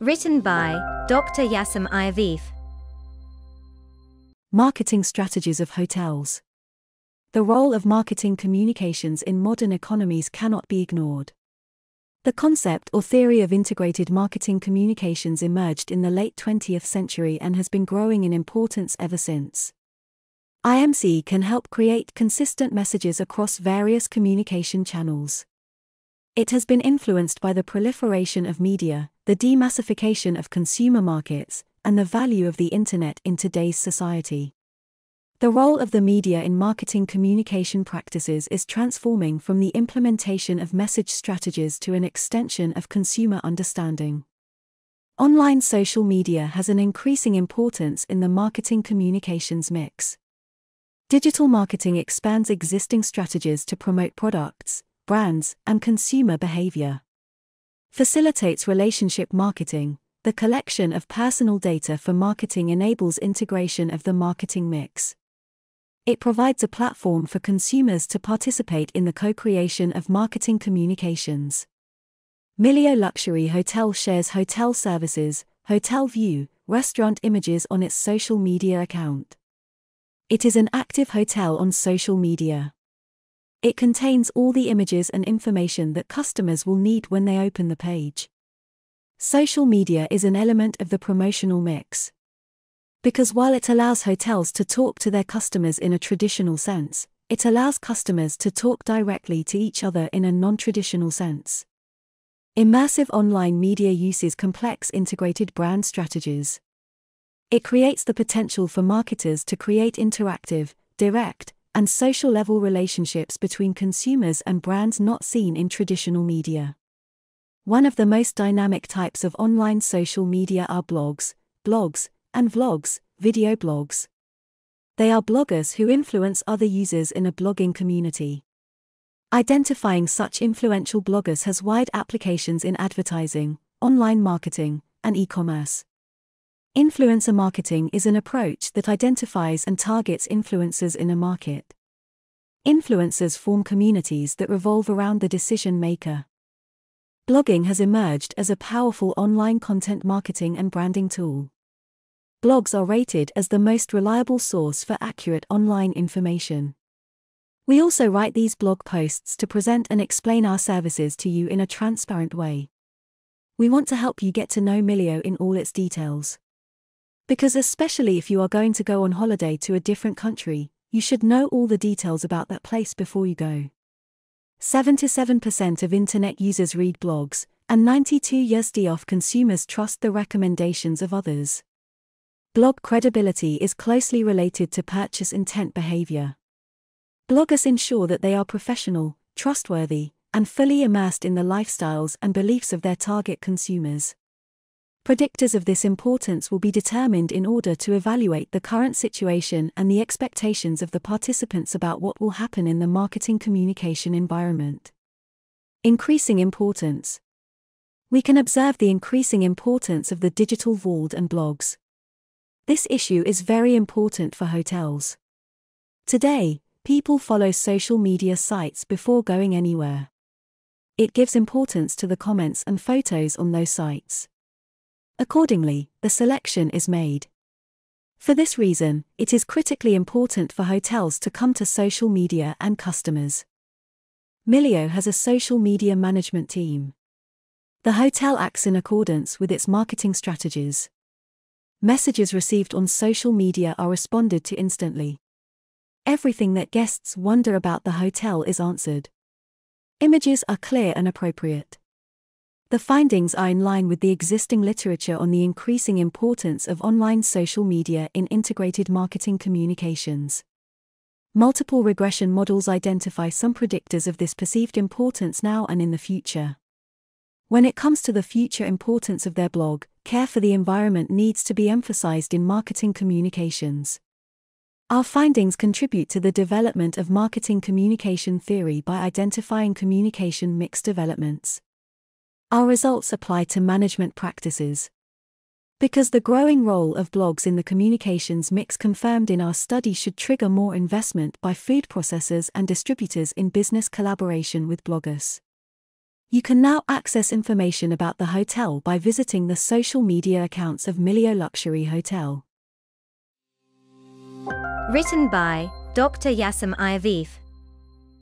Written by Dr. Yaşam Ayavefe. Marketing strategies of hotels. The role of marketing communications in modern economies cannot be ignored. The concept or theory of integrated marketing communications emerged in the late 20th century and has been growing in importance ever since. IMC can help create consistent messages across various communication channels. It has been influenced by the proliferation of media, the demassification of consumer markets, and the value of the Internet in today's society. The role of the media in marketing communication practices is transforming from the implementation of message strategies to an extension of consumer understanding. Online social media has an increasing importance in the marketing communications mix. Digital marketing expands existing strategies to promote products, brands, and consumer behavior. Facilitates relationship marketing, the collection of personal data for marketing enables integration of the marketing mix. It provides a platform for consumers to participate in the co creation of marketing communications. Mileo Luxury Hotel shares hotel services, hotel view, restaurant images on its social media account. It is an active hotel on social media. It contains all the images and information that customers will need when they open the page. Social media is an element of the promotional mix. Because while it allows hotels to talk to their customers in a traditional sense, it allows customers to talk directly to each other in a non traditional sense. Immersive online media uses complex integrated brand strategies. It creates the potential for marketers to create interactive, direct, and social level relationships between consumers and brands not seen in traditional media. One of the most dynamic types of online social media are blogs, blogs, and vlogs, video blogs. They are bloggers who influence other users in a blogging community. Identifying such influential bloggers has wide applications in advertising, online marketing, and e commerce. Influencer marketing is an approach that identifies and targets influencers in a market. Influencers form communities that revolve around the decision maker. Blogging has emerged as a powerful online content marketing and branding tool. Blogs are rated as the most reliable source for accurate online information. We also write these blog posts to present and explain our services to you in a transparent way. We want to help you get to know Mileo in all its details. Because, especially if you are going to go on holiday to a different country, you should know all the details about that place before you go. 77% of Internet users read blogs, and 92 USD of consumers trust the recommendations of others. Blog credibility is closely related to purchase intent behavior. Bloggers ensure that they are professional, trustworthy, and fully immersed in the lifestyles and beliefs of their target consumers. Predictors of this importance will be determined in order to evaluate the current situation and the expectations of the participants about what will happen in the marketing communication environment. Increasing importance. We can observe the increasing importance of the digital vault and blogs. This issue is very important for hotels. Today, people follow social media sites before going anywhere. It gives importance to the comments and photos on those sites. Accordingly, the selection is made. For this reason, it is critically important for hotels to come to social media and customers. Mileo has a social media management team. The hotel acts in accordance with its marketing strategies. Messages received on social media are responded to instantly. Everything that guests wonder about the hotel is answered. Images are clear and appropriate. The findings are in line with the existing literature on the increasing importance of online social media in integrated marketing communications. Multiple regression models identify some predictors of this perceived importance now and in the future. When it comes to the future importance of their blog, care for the environment needs to be emphasized in marketing communications. Our findings contribute to the development of marketing communication theory by identifying communication mix developments. Our results apply to management practices. Because the growing role of blogs in the communications mix confirmed in our study should trigger more investment by food processors and distributors in business collaboration with bloggers. You can now access information about the hotel by visiting the social media accounts of Mileo Luxury Hotel. Written by Dr. Yaşam Ayavefe.